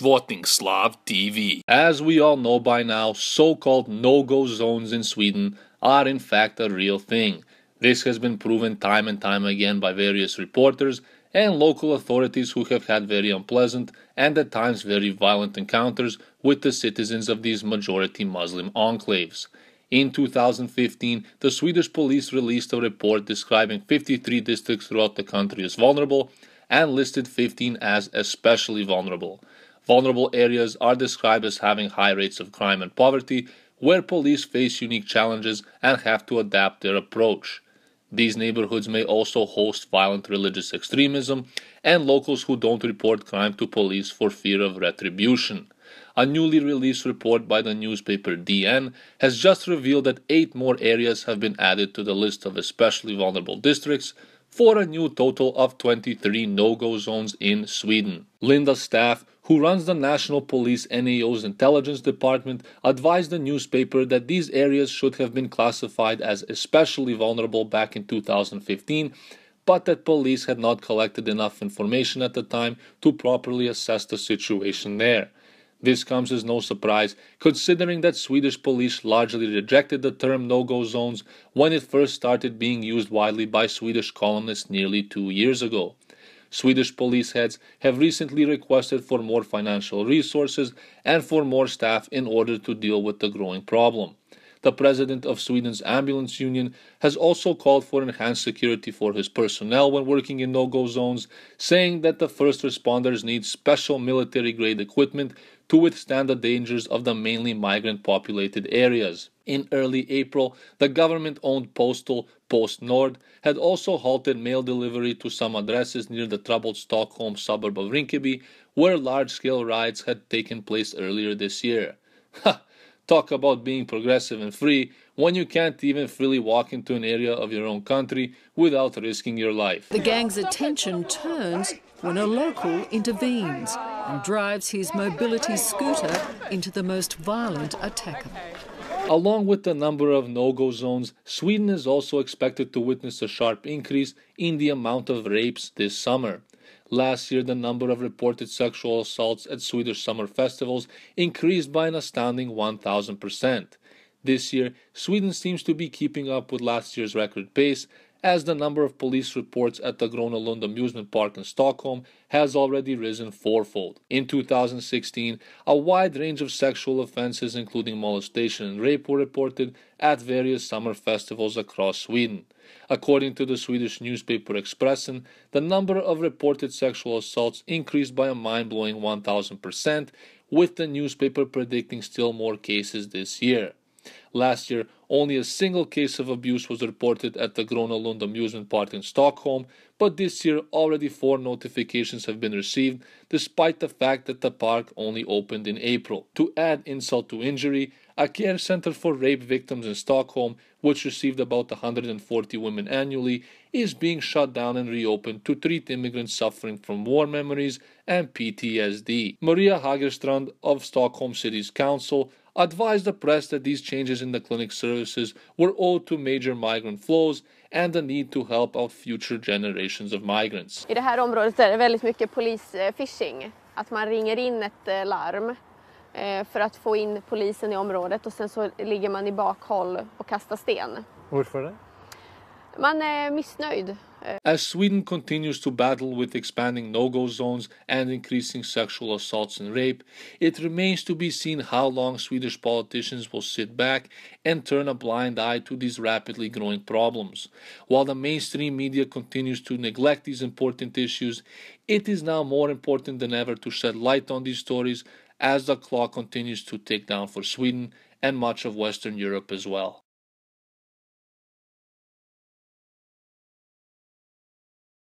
Squatting Slav TV. As we all know by now, so called no go zones in Sweden are in fact a real thing. This has been proven time and time again by various reporters and local authorities who have had very unpleasant and at times very violent encounters with the citizens of these majority Muslim enclaves. In 2015, the Swedish police released a report describing 53 districts throughout the country as vulnerable and listed 15 as especially vulnerable. Vulnerable areas are described as having high rates of crime and poverty, where police face unique challenges and have to adapt their approach. These neighborhoods may also host violent religious extremism and locals who don't report crime to police for fear of retribution. A newly released report by the newspaper DN has just revealed that eight more areas have been added to the list of especially vulnerable districts, for a new total of 23 no go zones in Sweden. Linda Staaf, who runs the National Police NOA's intelligence department, advised the newspaper that these areas should have been classified as especially vulnerable back in 2015 but that police had not collected enough information at the time to properly assess the situation there. This comes as no surprise, considering that Swedish police largely rejected the term no go zones when it first started being used widely by Swedish columnists nearly two years ago. Swedish police heads have recently requested for more financial resources and for more staff in order to deal with the growing problem. The president of Sweden's ambulance union has also called for enhanced security for his personnel when working in no go zones, saying that the first responders need special military grade equipment to withstand the dangers of the mainly migrant populated areas. In early April, the government owned postal PostNord had also halted mail delivery to some addresses near the troubled Stockholm suburb of Rinkeby, where large scale riots had taken place earlier this year. Ha! Talk about being progressive and free when you can't even freely walk into an area of your own country without risking your life. The gang's attention turns when a local intervenes and drives his mobility scooter into the most violent attacker. Along with the number of no go zones, Sweden is also expected to witness a sharp increase in the amount of rapes this summer. Last year, the number of reported sexual assaults at Swedish summer festivals increased by an astounding 1,000%. This year, Sweden seems to be keeping up with last year's record pace, as the number of police reports at the Grona Lund amusement park in Stockholm has already risen fourfold. In 2016, a wide range of sexual offenses, including molestation and rape, were reported at various summer festivals across Sweden. According to the Swedish newspaper Expressen, the number of reported sexual assaults increased by a mind blowing 1000%, with the newspaper predicting still more cases this year. Last year, only a single case of abuse was reported at the Grona Lund amusement park in Stockholm, but this year already four notifications have been received, despite the fact that the park only opened in April. To add insult to injury, a care center for rape victims in Stockholm, which received about 140 women annually, is being shut down and reopened to treat immigrants suffering from war memories and PTSD. Maria Hagerstrand of Stockholm City's Council advised the press that these changes in the clinic services were owed to major migrant flows and the need to help out future generations of migrants. I det här området är det väldigt mycket polisfishing, att man ringer in ett eh, larm eh, för att få in polisen i området och sen så ligger man i bakhåll och kastar sten. Varför det? Man er är missnöjd eh. As Sweden continues to battle with expanding no go zones and increasing sexual assaults and rape, it remains to be seen how long Swedish politicians will sit back and turn a blind eye to these rapidly growing problems. While the mainstream media continues to neglect these important issues, it is now more important than ever to shed light on these stories as the clock continues to tick down for Sweden and much of Western Europe as well.